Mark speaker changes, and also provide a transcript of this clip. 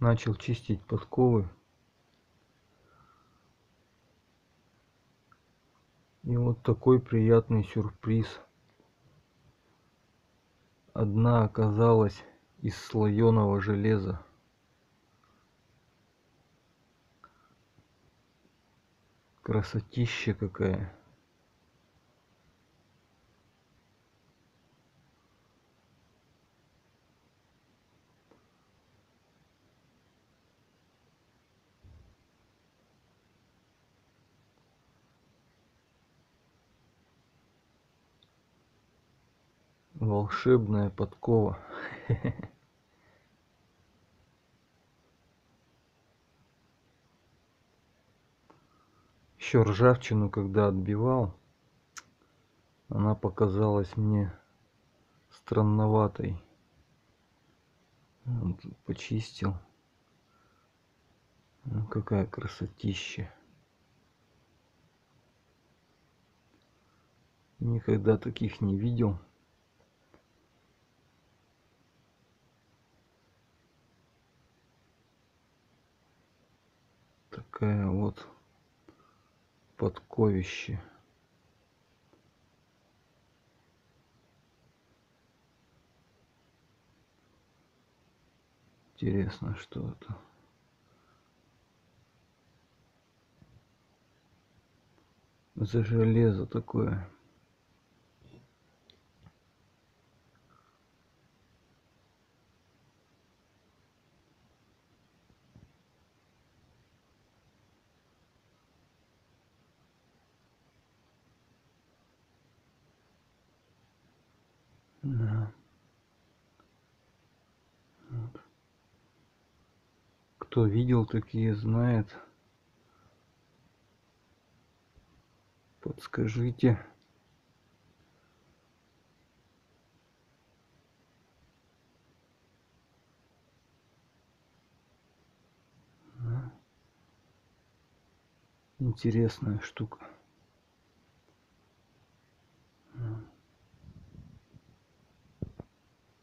Speaker 1: начал чистить подковы. И вот такой приятный сюрприз. Одна оказалась из слоеного железа. Красотища какая волшебная подкова. Еще ржавчину когда отбивал она показалась мне странноватой. Вот, почистил. Ну, какая красотища. Никогда таких не видел такая вот подковище. Интересно что это. За железо такое Да. Вот. Кто видел такие, знает. Подскажите. Интересная штука.